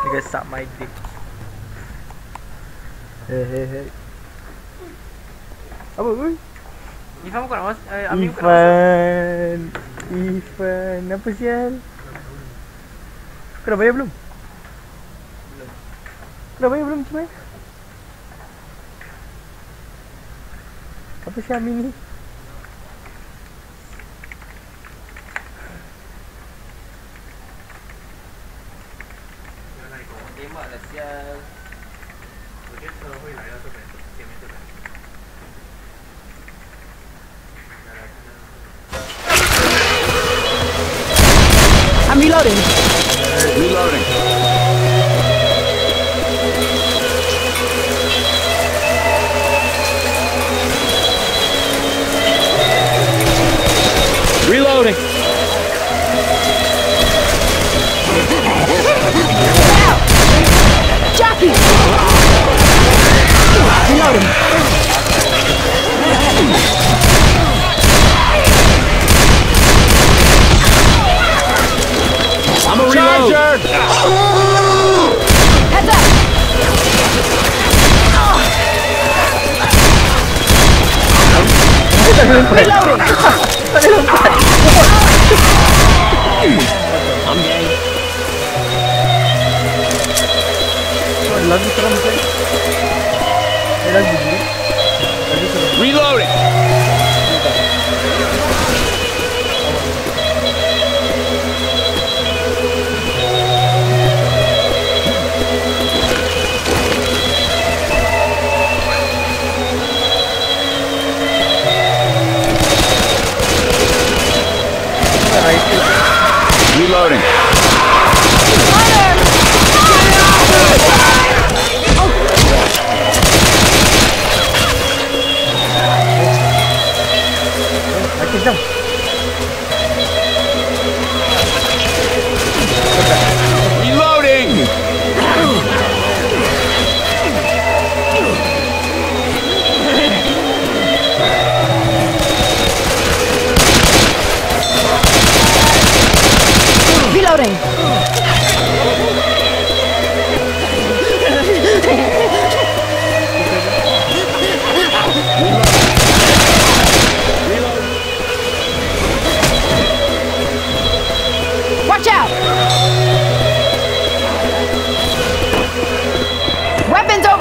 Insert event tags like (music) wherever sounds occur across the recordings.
Nigga suck my dick. Hei hei hei. Apa oi? Ifan bukan eh, bukan nak masuk Ifan. Ifan. Apa sial? Kau dah bayar belum? Kau dah bayar belum cuma? Apa si Amin ni? Heads up! Reloading! Seram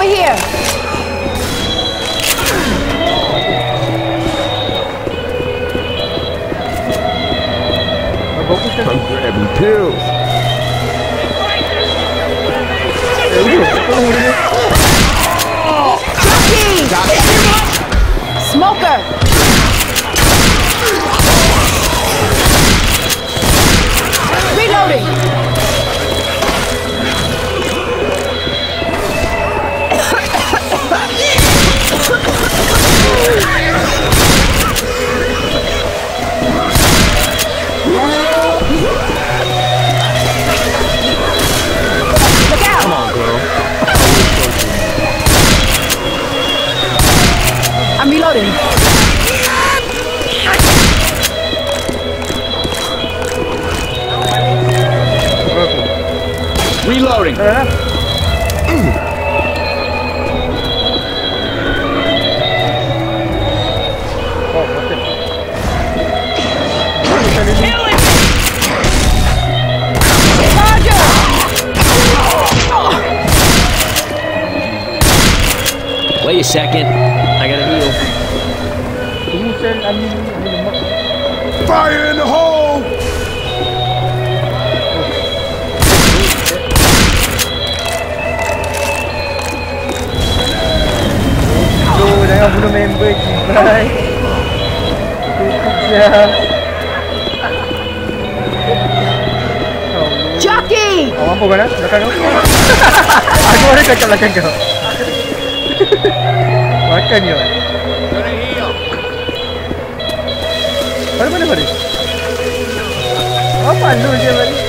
here! I'm grabbing pills. Smoker! I'm reloading. Reloading. Okay. Charger! Wait a second. I gotta I Fire in the hole! Saya belum member Cibai Kejap Jockey! Kau mampu kan lah, belakang kau (laughs) Aku ada kacau belakang kau (laughs) Makan ni mana kau? Apa lu je mari?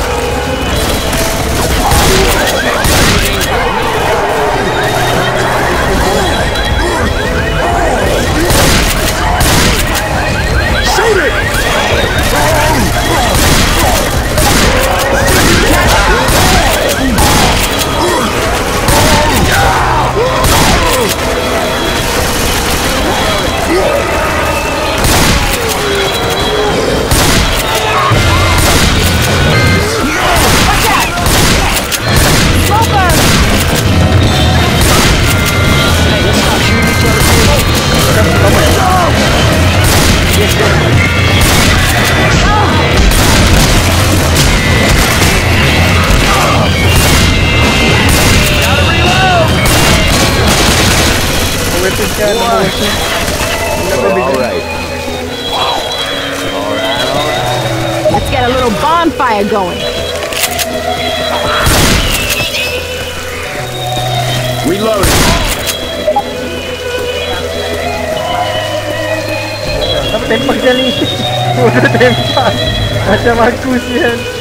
bonfire going. Reloading. Apa tembak dia ni? (laughs) Bodoh tembak. Macam aku sian.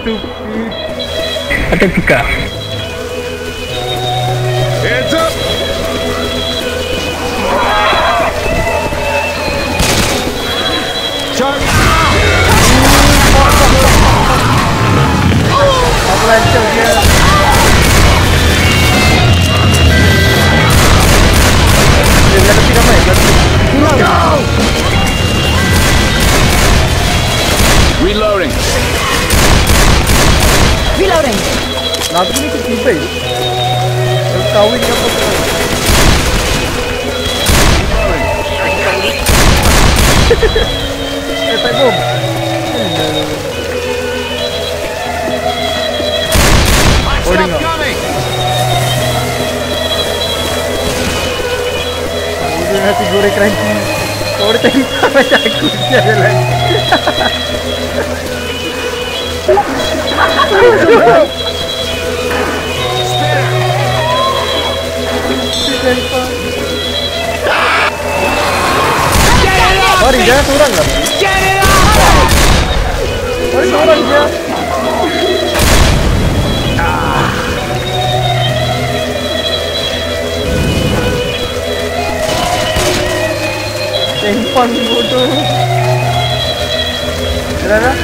Stupid. Ada tiga. Heads up. Charge. Oh, oh, oh, tá única pra Ele tá como? Oringa. Udah figurnya keren Kalau dia tadi sama jagonya lagi Sorry, jangan turun lah. Sorry, turun dia. Tempan bodoh. Jalan lah.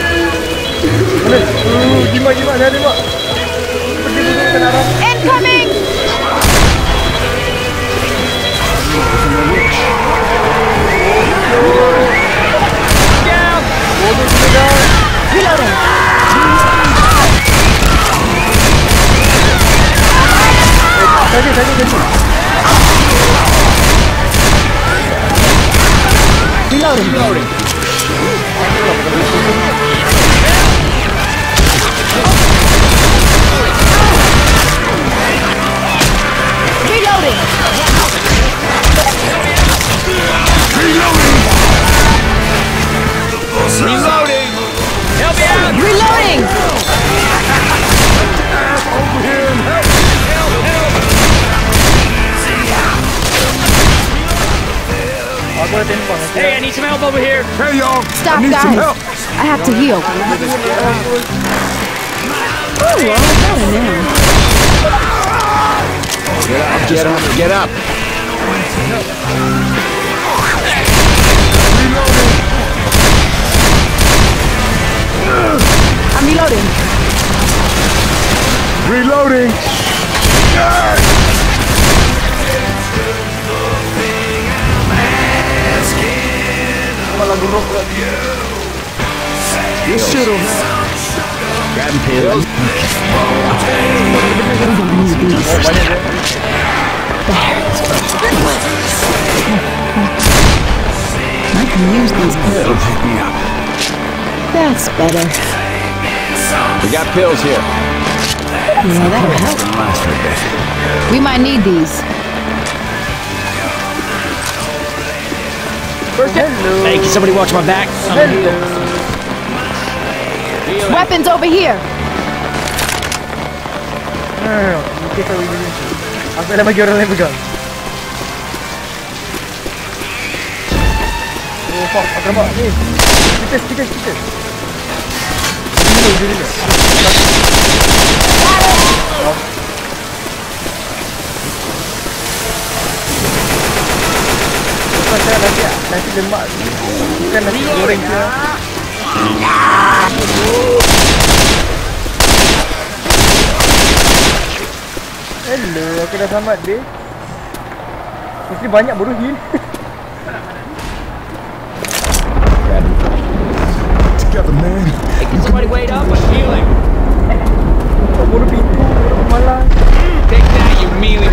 Oh, gimak, gimak, jalan, gimak. Reloading. Aku ada tempang. aku Hey, I need some help over here. Hey, y'all. Stop, I need some guys. help. I have to heal. Ooh, all better now. Get up, get up, get up. I'm reloading. Reloading. This shit'll help. Grabbing pills. I can use these pills. It'll pick me up. That's better. We got pills here. Yeah, that'll help. Gonna last for a bit. We might need these. Hello. Hey, can somebody watch my back? Hello. Weapons over here. No, no, no. Mungkin kau ini. Aku dah bagi orang lain pegang. Oh, fuck. Bukan saya nanti nanti lemak bukan nasi goreng dia. Hello, aku dah selamat deh. Mesti banyak bodoh heal. Together, man. Hey, can somebody wait up? I'm healing. bodoh pintu, bodoh malas. Take that, you mealy